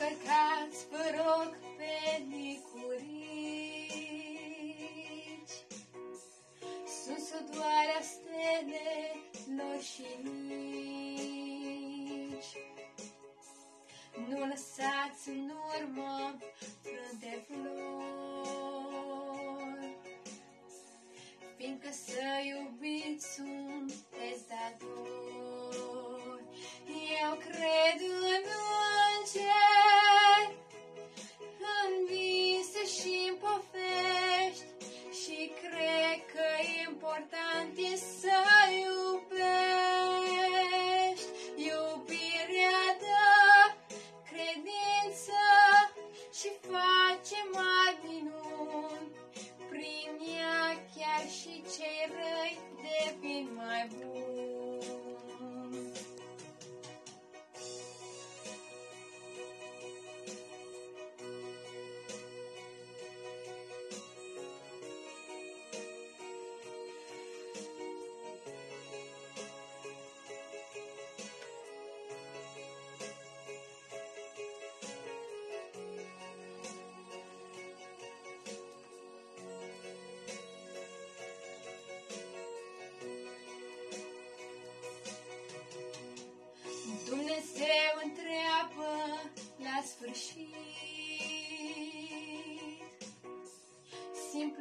Nu cărcați, vă rog, pe nicurici. Sunt sudoarea stelelor și nici. Nu lăsați în urmă frânte flori,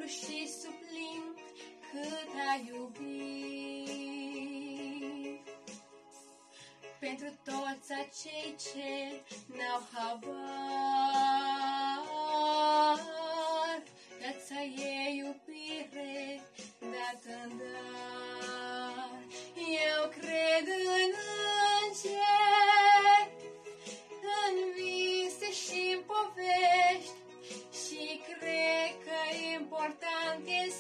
și sublim cât ai iubit. Pentru toți acei ce n-au habar importante